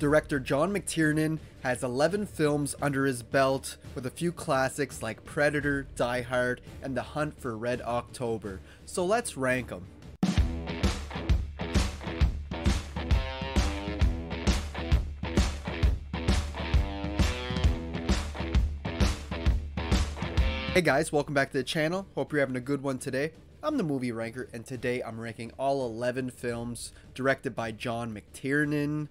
Director John McTiernan has 11 films under his belt with a few classics like Predator, Die Hard, and The Hunt for Red October. So let's rank them. Hey guys, welcome back to the channel. Hope you're having a good one today. I'm the movie ranker, and today I'm ranking all 11 films directed by John McTiernan.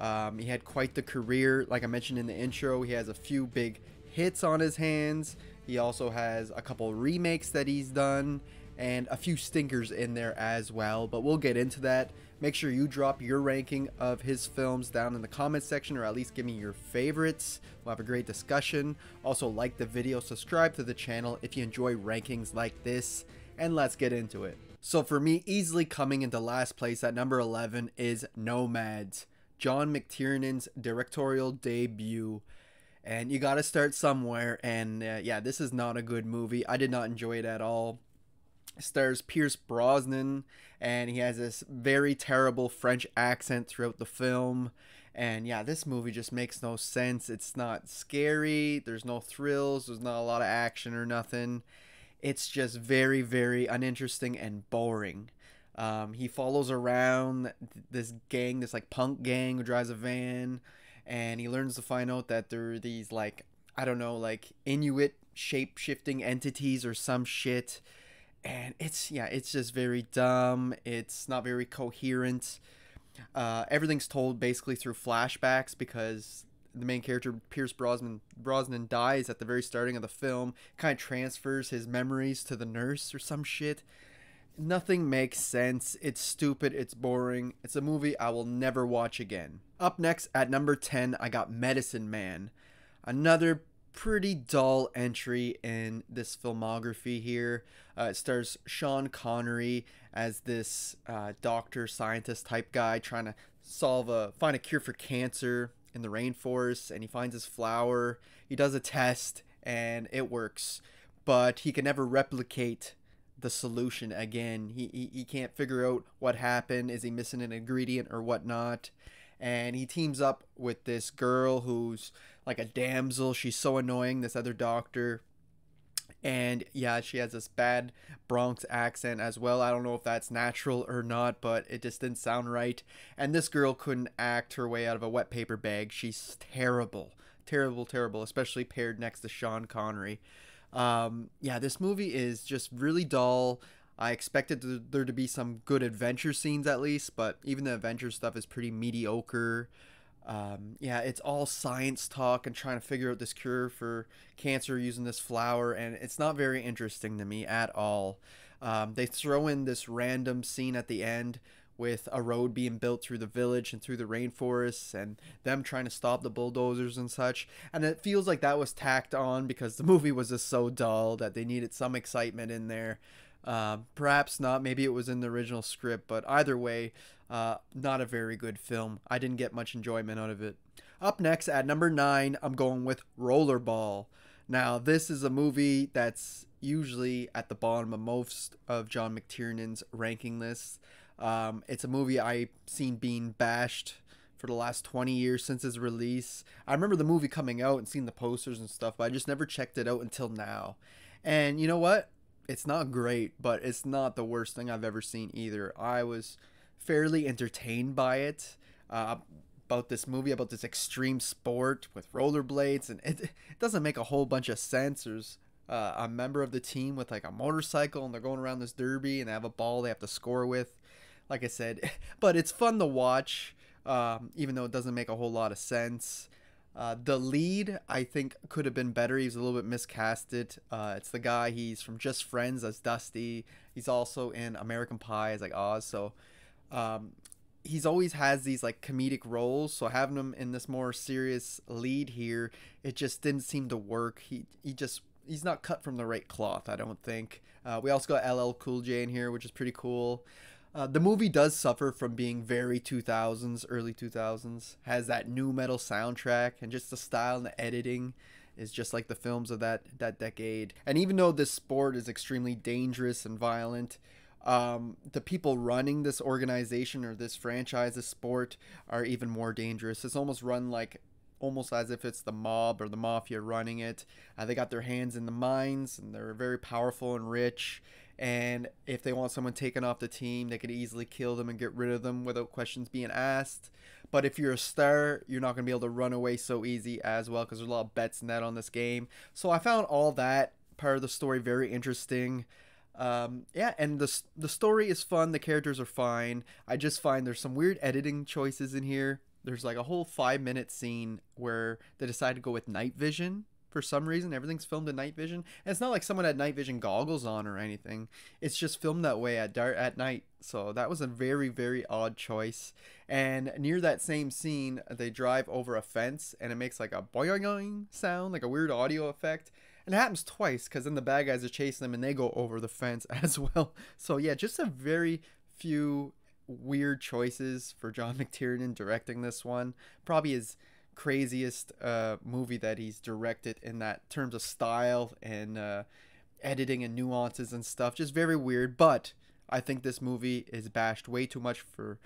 Um, he had quite the career. Like I mentioned in the intro, he has a few big hits on his hands. He also has a couple remakes that he's done and a few stinkers in there as well. But we'll get into that. Make sure you drop your ranking of his films down in the comment section or at least give me your favorites. We'll have a great discussion. Also like the video, subscribe to the channel if you enjoy rankings like this, and let's get into it. So for me, easily coming into last place at number 11 is Nomads. John McTiernan's directorial debut. And you got to start somewhere. And uh, yeah, this is not a good movie. I did not enjoy it at all. It stars Pierce Brosnan, and he has this very terrible French accent throughout the film. And yeah, this movie just makes no sense. It's not scary, there's no thrills, there's not a lot of action or nothing. It's just very, very uninteresting and boring. Um, he follows around this gang, this like punk gang who drives a van, and he learns to find out that there are these like I don't know, like Inuit shape shifting entities or some shit. And it's yeah, it's just very dumb. It's not very coherent. Uh, everything's told basically through flashbacks because the main character Pierce Brosnan Brosnan dies at the very starting of the film. Kind of transfers his memories to the nurse or some shit nothing makes sense. It's stupid. It's boring. It's a movie I will never watch again. Up next at number 10, I got Medicine Man. Another pretty dull entry in this filmography here. Uh, it stars Sean Connery as this uh, doctor scientist type guy trying to solve a find a cure for cancer in the rainforest and he finds his flower. He does a test and it works, but he can never replicate the solution again. He, he, he can't figure out what happened. Is he missing an ingredient or whatnot? And he teams up with this girl who's like a damsel. She's so annoying, this other doctor. And yeah, she has this bad Bronx accent as well. I don't know if that's natural or not, but it just didn't sound right. And this girl couldn't act her way out of a wet paper bag. She's terrible. Terrible, terrible, especially paired next to Sean Connery. Um, yeah, this movie is just really dull. I expected to, there to be some good adventure scenes at least, but even the adventure stuff is pretty mediocre. Um, yeah, it's all science talk and trying to figure out this cure for cancer using this flower, and it's not very interesting to me at all. Um, they throw in this random scene at the end with a road being built through the village and through the rainforests and them trying to stop the bulldozers and such. And it feels like that was tacked on because the movie was just so dull that they needed some excitement in there. Uh, perhaps not. Maybe it was in the original script, but either way, uh, not a very good film. I didn't get much enjoyment out of it. Up next at number nine, I'm going with Rollerball. Now, this is a movie that's usually at the bottom of most of John McTiernan's ranking lists. Um, it's a movie I've seen being bashed for the last 20 years since its release. I remember the movie coming out and seeing the posters and stuff, but I just never checked it out until now. And you know what? It's not great, but it's not the worst thing I've ever seen either. I was fairly entertained by it. Uh, about this movie, about this extreme sport with rollerblades, and it, it doesn't make a whole bunch of sense. There's uh, a member of the team with like a motorcycle, and they're going around this derby, and they have a ball they have to score with like I said, but it's fun to watch, um, even though it doesn't make a whole lot of sense. Uh, the lead, I think, could have been better. He's a little bit miscasted. Uh, it's the guy. He's from Just Friends as Dusty. He's also in American Pie as like Oz. So um, he's always has these like comedic roles. So having him in this more serious lead here, it just didn't seem to work. He he just he's not cut from the right cloth. I don't think. Uh, we also got LL Cool J in here, which is pretty cool. Uh, the movie does suffer from being very 2000s, early 2000s. Has that new metal soundtrack and just the style and the editing is just like the films of that that decade. And even though this sport is extremely dangerous and violent, um, the people running this organization or this franchise, this sport, are even more dangerous. It's almost run like almost as if it's the mob or the mafia running it. Uh, they got their hands in the mines and they're very powerful and rich. And if they want someone taken off the team, they could easily kill them and get rid of them without questions being asked. But if you're a star, you're not going to be able to run away so easy as well because there's a lot of bets in that on this game. So I found all that part of the story very interesting. Um, yeah, and the the story is fun. The characters are fine. I just find there's some weird editing choices in here. There's like a whole five minute scene where they decide to go with night vision for some reason. Everything's filmed in night vision. And it's not like someone had night vision goggles on or anything. It's just filmed that way at dark at night. So that was a very very odd choice. And near that same scene, they drive over a fence and it makes like a boing sound, like a weird audio effect. And it happens twice because then the bad guys are chasing them and they go over the fence as well. So yeah, just a very few weird choices for John McTiernan directing this one. Probably his craziest uh, movie that he's directed in that terms of style and uh, editing and nuances and stuff. Just very weird, but I think this movie is bashed way too much for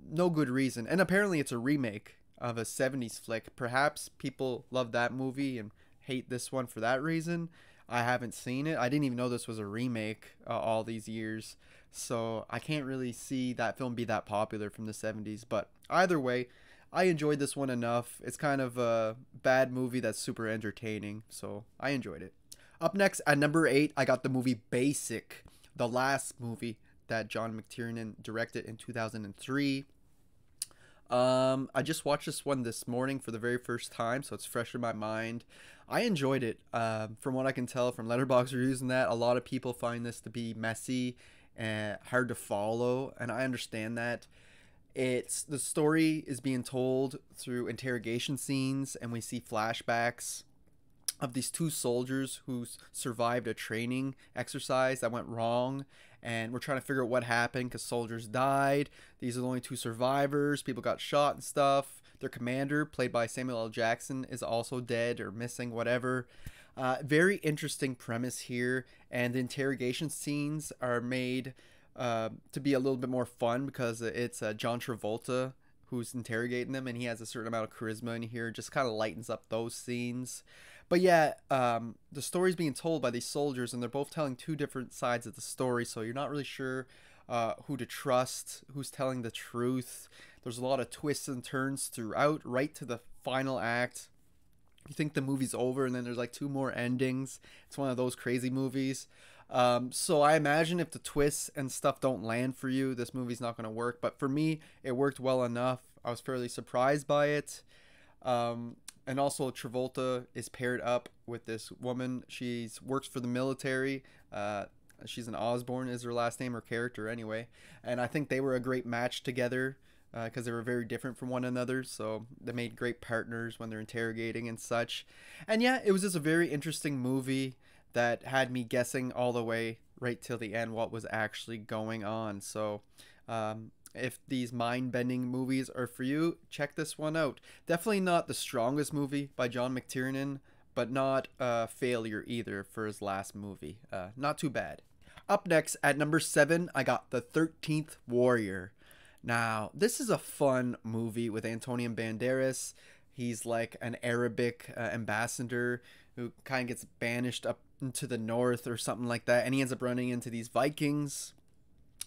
no good reason. And apparently it's a remake of a 70s flick. Perhaps people love that movie and hate this one for that reason. I haven't seen it. I didn't even know this was a remake uh, all these years. So I can't really see that film be that popular from the 70s. But either way, I enjoyed this one enough. It's kind of a bad movie that's super entertaining. So I enjoyed it. Up next at number eight, I got the movie Basic, the last movie that John McTiernan directed in 2003. Um, I just watched this one this morning for the very first time, so it's fresh in my mind. I enjoyed it. Uh, from what I can tell from Letterboxd reviews and that, a lot of people find this to be messy and hard to follow, and I understand that. It's the story is being told through interrogation scenes, and we see flashbacks of these two soldiers who survived a training exercise that went wrong and we're trying to figure out what happened because soldiers died. These are the only two survivors. People got shot and stuff. Their commander played by samuel l. Jackson is also dead or missing whatever. Uh, very interesting premise here and the interrogation scenes are made uh, to be a little bit more fun because it's uh, john travolta who's interrogating them and he has a certain amount of charisma in here just kind of lightens up those scenes but yeah, um, the story's being told by these soldiers, and they're both telling two different sides of the story, so you're not really sure uh, who to trust, who's telling the truth. There's a lot of twists and turns throughout, right to the final act. You think the movie's over, and then there's like two more endings. It's one of those crazy movies. Um, so I imagine if the twists and stuff don't land for you, this movie's not going to work. But for me, it worked well enough. I was fairly surprised by it. Um, and also Travolta is paired up with this woman. She's works for the military. Uh, she's an Osborne is her last name or character anyway, and I think they were a great match together because uh, they were very different from one another. So they made great partners when they're interrogating and such. And yeah, it was just a very interesting movie that had me guessing all the way right till the end what was actually going on. So um, if these mind bending movies are for you, check this one out. Definitely not the strongest movie by John McTiernan, but not a failure either for his last movie. Uh, not too bad. Up next at number seven, I got The 13th Warrior. Now, this is a fun movie with Antonio Banderas. He's like an Arabic uh, ambassador who kind of gets banished up into the north or something like that, and he ends up running into these Vikings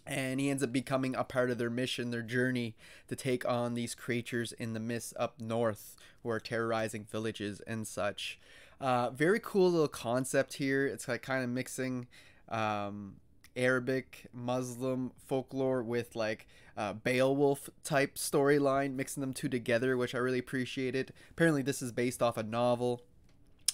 and he ends up becoming a part of their mission, their journey to take on these creatures in the mist up north who are terrorizing villages and such. Uh, very cool little concept here. It's like kind of mixing um, Arabic Muslim folklore with like uh, Beowulf type storyline, mixing them two together, which I really appreciated. Apparently, this is based off a novel.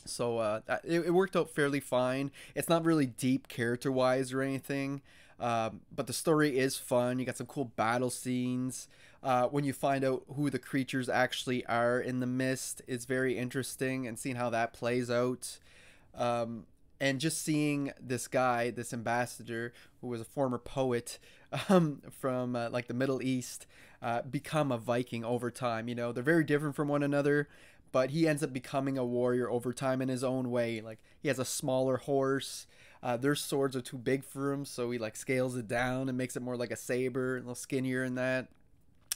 So uh, it, it worked out fairly fine. It's not really deep character wise or anything. Um, but the story is fun. You got some cool battle scenes. Uh, when you find out who the creatures actually are in the mist, it's very interesting and seeing how that plays out. Um, and just seeing this guy, this ambassador, who was a former poet um, from uh, like the Middle East, uh, become a Viking over time. You know, they're very different from one another, but he ends up becoming a warrior over time in his own way. Like he has a smaller horse Uh, their swords are too big for him, so he like scales it down and makes it more like a saber, a little skinnier in that.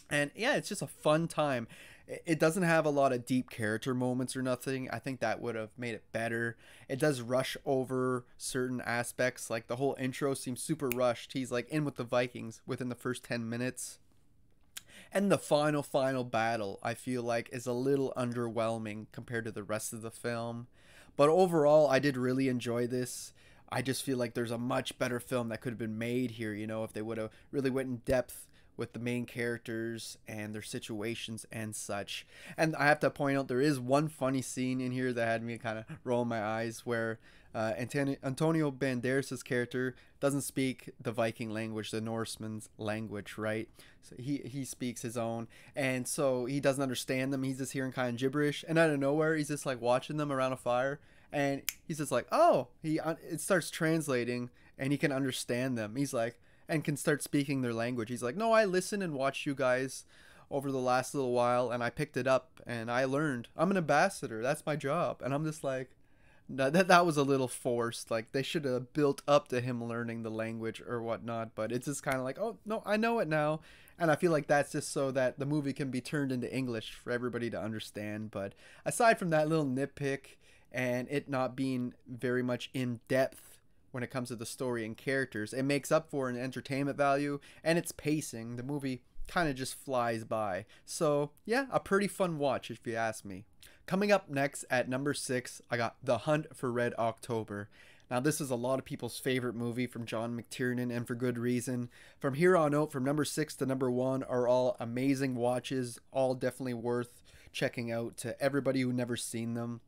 And yeah, it's just a fun time. It doesn't have a lot of deep character moments or nothing. I think that would have made it better. It does rush over certain aspects. Like the whole intro seems super rushed. He's like in with the Vikings within the first 10 minutes. And the final, final battle, I feel like, is a little underwhelming compared to the rest of the film. But overall, I did really enjoy this. I just feel like there's a much better film that could have been made here, you know, if they would have really went in depth with the main characters and their situations and such. And I have to point out there is one funny scene in here that had me kind of roll my eyes where uh, Antonio Banderas' character doesn't speak the Viking language, the Norseman's language, right? So he he speaks his own, and so he doesn't understand them. He's just hearing kind of gibberish, and out of nowhere, he's just like watching them around a fire, and he's just like, oh, he it starts translating, and he can understand them. He's like, and can start speaking their language. He's like, no, I listen and watch you guys over the last little while, and I picked it up and I learned. I'm an ambassador. That's my job, and I'm just like. That, that was a little forced. Like they should have built up to him learning the language or whatnot, but it's just kind of like, oh no, I know it now, and I feel like that's just so that the movie can be turned into English for everybody to understand. But aside from that little nitpick and it not being very much in depth when it comes to the story and characters. It makes up for an entertainment value and its pacing. The movie kind of just flies by. So, yeah, a pretty fun watch if you ask me. Coming up next at number six, I got The Hunt for Red October. Now, this is a lot of people's favorite movie from John McTiernan, and for good reason. From here on out, from number six to number one, are all amazing watches, all definitely worth checking out to everybody who never seen them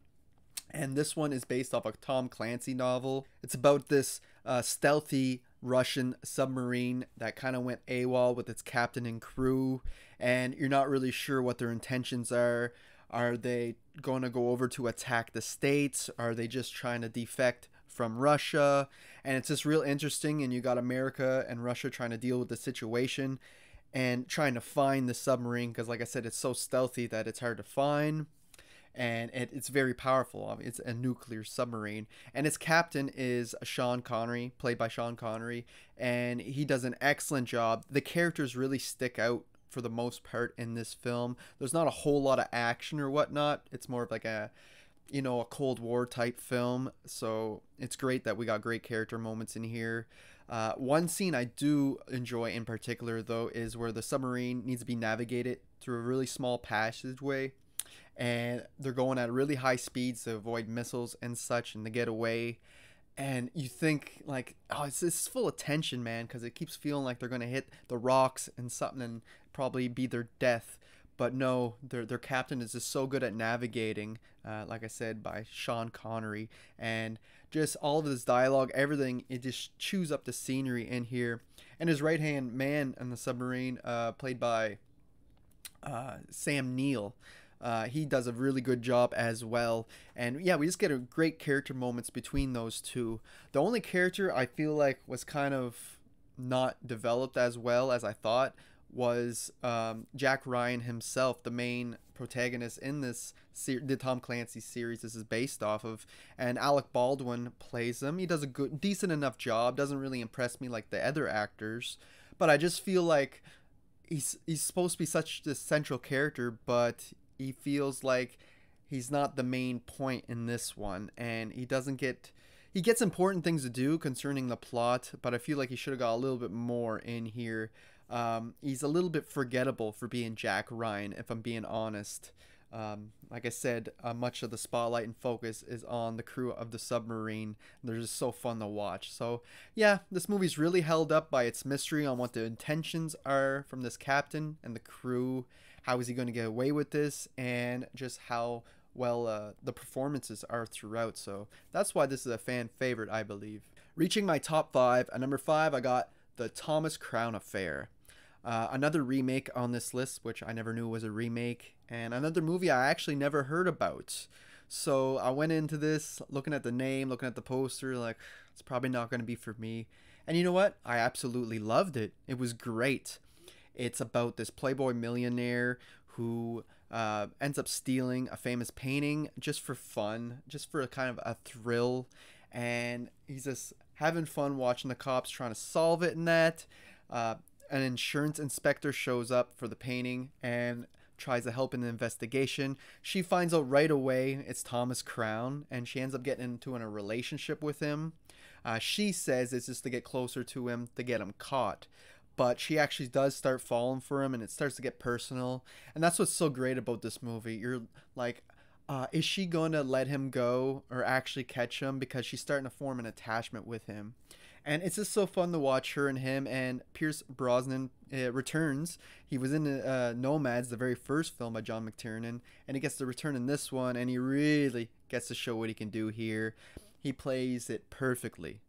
and this one is based off a Tom Clancy novel. It's about this uh, stealthy Russian submarine that kind of went AWOL with its captain and crew, and you're not really sure what their intentions are. Are they going to go over to attack the States? Are they just trying to defect from Russia? And it's just real interesting, and you got America and Russia trying to deal with the situation and trying to find the submarine because, like I said, it's so stealthy that it's hard to find and it, it's very powerful. It's a nuclear submarine, and its captain is Sean Connery, played by Sean Connery, and he does an excellent job. The characters really stick out for the most part in this film. There's not a whole lot of action or whatnot. It's more of like a you know a Cold War type film, so it's great that we got great character moments in here. Uh, one scene I do enjoy in particular, though, is where the submarine needs to be navigated through a really small passageway and they're going at really high speeds to avoid missiles and such and to get away. And you think like oh it's this full of tension man because it keeps feeling like they're going to hit the rocks and something and probably be their death. But no their, their captain is just so good at navigating uh, like i said by sean connery. And just all of this dialogue everything it just chews up the scenery in here. And his right hand man in the submarine uh, played by uh, sam neill uh, he does a really good job as well. And yeah, we just get a great character moments between those two. The only character I feel like was kind of not developed as well as I thought was um, Jack Ryan himself, the main protagonist in this ser- the Tom Clancy series this is based off of, and Alec Baldwin plays him. He does a good, decent enough job. Doesn't really impress me like the other actors, but I just feel like he's he's supposed to be such the central character, but he feels like he's not the main point in this one and he doesn't get he gets important things to do concerning the plot but i feel like he should have got a little bit more in here um, he's a little bit forgettable for being jack ryan if i'm being honest um, like I said, uh, much of the spotlight and focus is on the crew of the submarine. They're just so fun to watch. So, yeah, this movie's really held up by its mystery on what the intentions are from this captain and the crew how is he going to get away with this, and just how well uh, the performances are throughout. So that's why this is a fan favorite, I believe. Reaching my top five, at number five, I got The Thomas Crown Affair. Uh, another remake on this list, which I never knew was a remake, and another movie I actually never heard about. So I went into this looking at the name, looking at the poster, like, it's probably not going to be for me. And you know what? I absolutely loved it. It was great. It's about this Playboy millionaire who uh, ends up stealing a famous painting just for fun, just for a kind of a thrill. And he's just having fun watching the cops trying to solve it and that. Uh, an insurance inspector shows up for the painting and tries to help in the investigation. She finds out right away it's Thomas Crown, and she ends up getting into in a relationship with him. Uh, she says it's just to get closer to him, to get him caught. But she actually does start falling for him, and it starts to get personal. And that's what's so great about this movie. You're like, uh, is she going to let him go or actually catch him? Because she's starting to form an attachment with him and it's just so fun to watch her and him and Pierce Brosnan uh, returns. He was in uh, Nomads, the very first film by John McTiernan, and he gets to return in this one, and he really gets to show what he can do here. He plays it perfectly.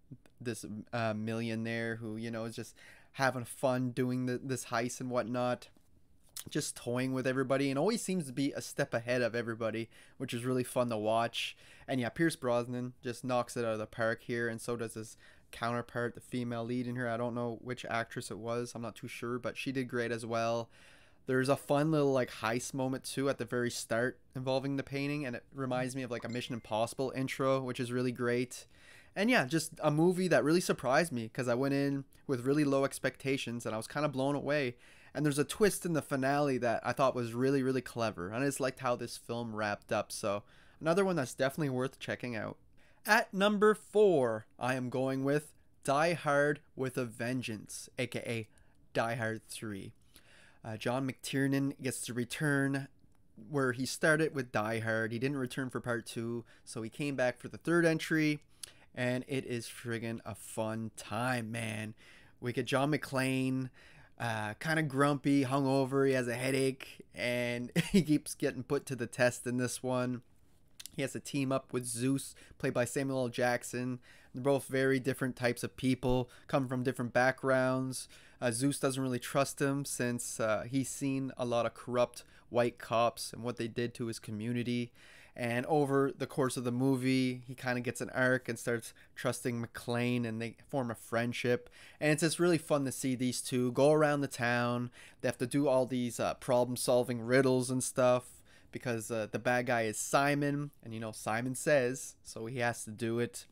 This uh, millionaire who you know is just having fun doing the, this heist and whatnot just toying with everybody and always seems to be a step ahead of everybody, which is really fun to watch. And yeah, Pierce Brosnan just knocks it out of the park here, and so does his counterpart, the female lead in here. I don't know which actress it was. I'm not too sure, but she did great as well. There's a fun little like heist moment too at the very start involving the painting, and it reminds me of like a Mission Impossible intro, which is really great. And yeah, just a movie that really surprised me because I went in with really low expectations and I was kind of blown away. And there's a twist in the finale that I thought was really, really clever. And I just liked how this film wrapped up. So, another one that's definitely worth checking out. At number four, I am going with Die Hard with a Vengeance, aka Die Hard 3. Uh, John McTiernan gets to return where he started with Die Hard. He didn't return for part two, so he came back for the third entry, and it is friggin' a fun time, man. We get John McClane, uh, kind of grumpy, hungover, he has a headache, and he keeps getting put to the test in this one. He has to team up with Zeus, played by Samuel L. Jackson. They're both very different types of people, come from different backgrounds. Uh, Zeus doesn't really trust him since uh, he's seen a lot of corrupt white cops and what they did to his community. And over the course of the movie, he kind of gets an arc and starts trusting McClane, and they form a friendship. And it's just really fun to see these two go around the town. They have to do all these uh, problem solving riddles and stuff because uh, the bad guy is Simon, and you know Simon says, so he has to do it.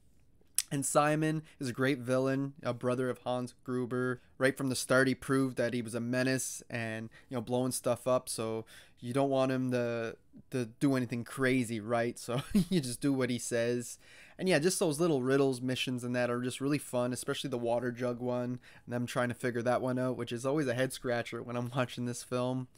And Simon is a great villain, a brother of Hans Gruber. Right from the start, he proved that he was a menace and you know blowing stuff up. So you don't want him to to do anything crazy, right? So you just do what he says. And yeah, just those little riddles missions and that are just really fun, especially the water jug one and them trying to figure that one out, which is always a head scratcher when I'm watching this film.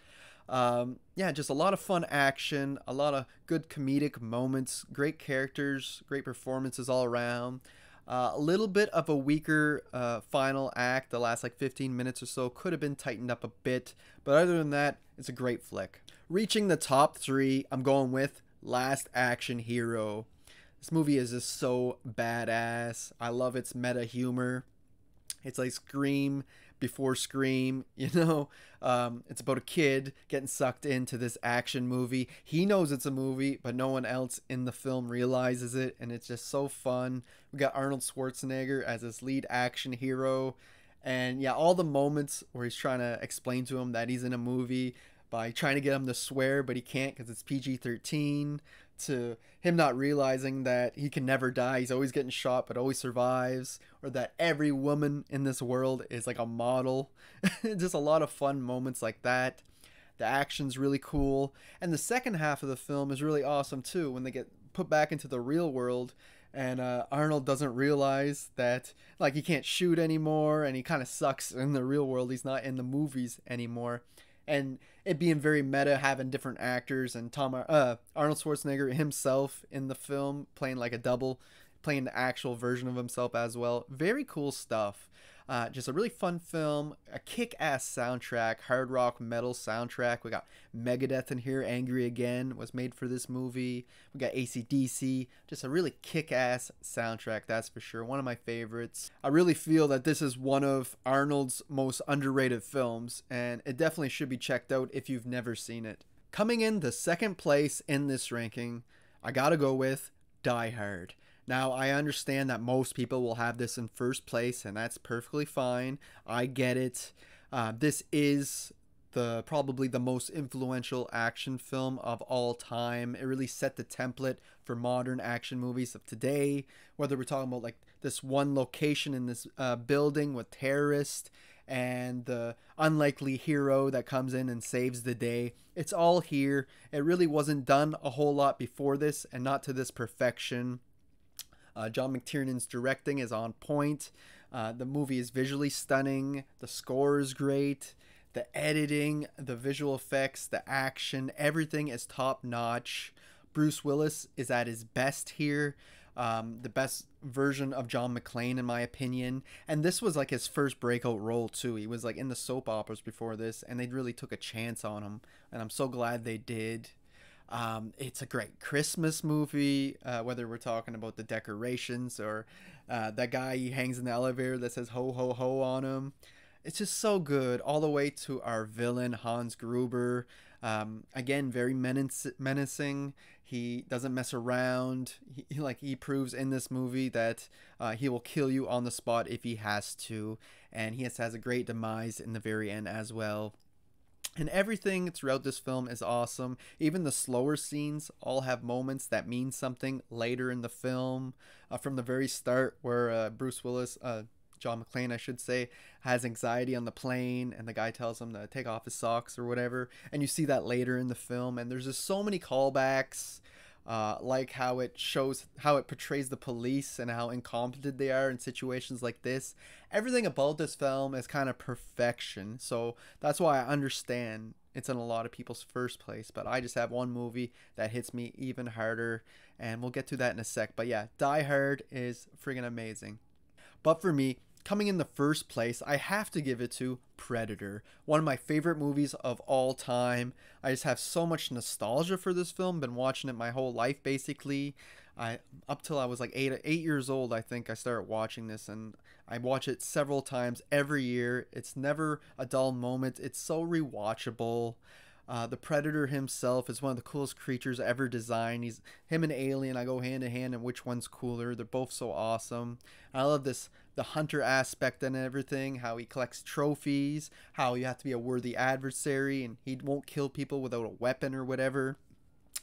Um, yeah, just a lot of fun action, a lot of good comedic moments, great characters, great performances all around. Uh, a little bit of a weaker uh, final act, the last like 15 minutes or so, could have been tightened up a bit, but other than that, it's a great flick. Reaching the top three, I'm going with Last Action Hero. This movie is just so badass. I love its meta humor. It's like Scream before Scream, you know? Um, it's about a kid getting sucked into this action movie. He knows it's a movie, but no one else in the film realizes it, and it's just so fun. We got Arnold Schwarzenegger as his lead action hero. And yeah, all the moments where he's trying to explain to him that he's in a movie by trying to get him to swear, but he can't because it's PG 13 to him not realizing that he can never die. He's always getting shot but always survives, or that every woman in this world is like a model. Just a lot of fun moments like that. The action's really cool. And the second half of the film is really awesome too when they get put back into the real world and uh, Arnold doesn't realize that like he can't shoot anymore and he kind of sucks in the real world. He's not in the movies anymore and it being very meta, having different actors and Tom uh, Arnold Schwarzenegger himself in the film playing like a double, playing the actual version of himself as well. Very cool stuff. Uh, just a really fun film, a kick-ass soundtrack, hard rock metal soundtrack. We got Megadeth in here. Angry Again was made for this movie. We got ACDC. Just a really kick-ass soundtrack, that's for sure. One of my favorites. I really feel that this is one of Arnold's most underrated films, and it definitely should be checked out if you've never seen it. Coming in the second place in this ranking, I gotta go with Die Hard. Now, I understand that most people will have this in first place, and that's perfectly fine. I get it. Uh, this is the probably the most influential action film of all time. It really set the template for modern action movies of today. Whether we're talking about like this one location in this uh, building with terrorists and the unlikely hero that comes in and saves the day. It's all here. It really wasn't done a whole lot before this and not to this perfection. Uh, John McTiernan's directing is on point. Uh, the movie is visually stunning. The score is great. The editing, the visual effects, the action, everything is top notch. Bruce Willis is at his best here. Um, the best version of John McClane, in my opinion. And this was like his first breakout role, too. He was like in the soap operas before this, and they really took a chance on him. And I'm so glad they did. Um, it's a great Christmas movie, uh, whether we're talking about the decorations or uh, that guy he hangs in the elevator that says ho ho ho on him. It's just so good, all the way to our villain, Hans Gruber. Um, again, very menace- menacing. He doesn't mess around. He, like he proves in this movie that uh, he will kill you on the spot if he has to, and he has, has a great demise in the very end as well. And everything throughout this film is awesome. Even the slower scenes all have moments that mean something later in the film. Uh, from the very start, where uh, Bruce Willis, uh, John McClane, I should say, has anxiety on the plane, and the guy tells him to take off his socks or whatever. And you see that later in the film, and there's just so many callbacks. Uh, like how it shows how it portrays the police and how incompetent they are in situations like this. Everything about this film is kind of perfection, so that's why I understand it's in a lot of people's first place. But I just have one movie that hits me even harder, and we'll get to that in a sec. But yeah, Die Hard is friggin' amazing. But for me, coming in the first place, I have to give it to Predator, one of my favorite movies of all time. I just have so much nostalgia for this film. Been watching it my whole life basically. I up till I was like eight eight years old, I think I started watching this, and I watch it several times every year. It's never a dull moment. It's so rewatchable. Uh, the Predator himself is one of the coolest creatures ever designed. He's him and Alien. I go hand in hand, and which one's cooler? They're both so awesome. I love this the hunter aspect and everything. How he collects trophies. How you have to be a worthy adversary, and he won't kill people without a weapon or whatever.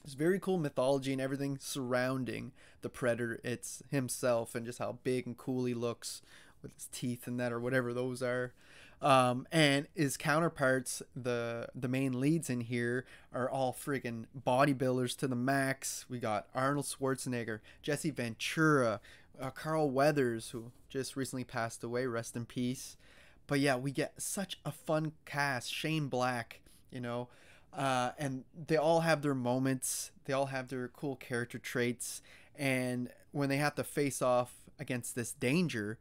It's very cool mythology and everything surrounding the Predator. It's himself and just how big and cool he looks with his teeth and that or whatever those are. Um, and his counterparts, the the main leads in here, are all friggin' bodybuilders to the max. We got Arnold Schwarzenegger, Jesse Ventura, uh, Carl Weathers, who just recently passed away. Rest in peace. But yeah, we get such a fun cast. Shane Black, you know, uh, and they all have their moments. They all have their cool character traits. And when they have to face off against this danger,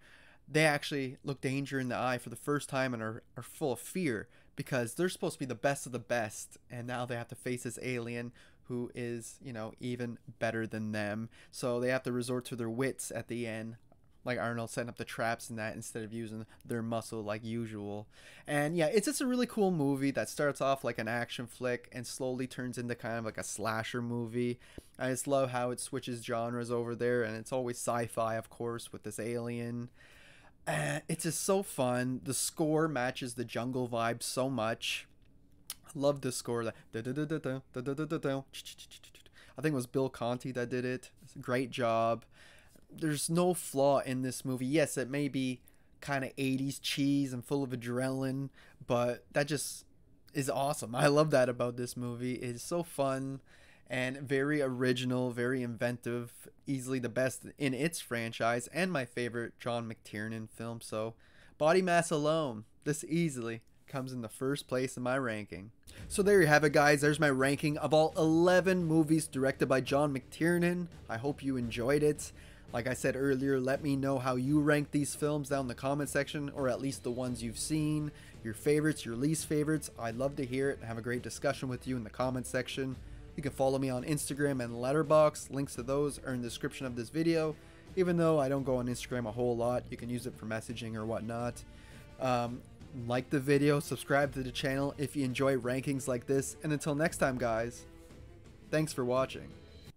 they actually look danger in the eye for the first time and are, are full of fear because they're supposed to be the best of the best and now they have to face this alien who is you know even better than them so they have to resort to their wits at the end like Arnold setting up the traps and that instead of using their muscle like usual. And yeah, it's just a really cool movie that starts off like an action flick and slowly turns into kind of like a slasher movie. I just love how it switches genres over there and it's always sci-fi of course with this alien uh, it's just so fun. The score matches the jungle vibe so much. Love the score. I think it was Bill Conti that did it. Great job. There's no flaw in this movie. Yes, it may be kind of 80s cheese and full of adrenaline, but that just is awesome. I love that about this movie. It's so fun and very original, very inventive, easily the best in its franchise, and my favorite John McTiernan film. So, Body Mass alone, this easily comes in the first place in my ranking. So there you have it guys, there's my ranking of all 11 movies directed by John McTiernan. I hope you enjoyed it. Like I said earlier, let me know how you rank these films down in the comment section, or at least the ones you've seen, your favorites, your least favorites. I'd love to hear it and have a great discussion with you in the comment section. You can follow me on Instagram and Letterboxd. Links to those are in the description of this video. Even though I don't go on Instagram a whole lot, you can use it for messaging or whatnot. Um, like the video, subscribe to the channel if you enjoy rankings like this, and until next time guys, thanks for watching.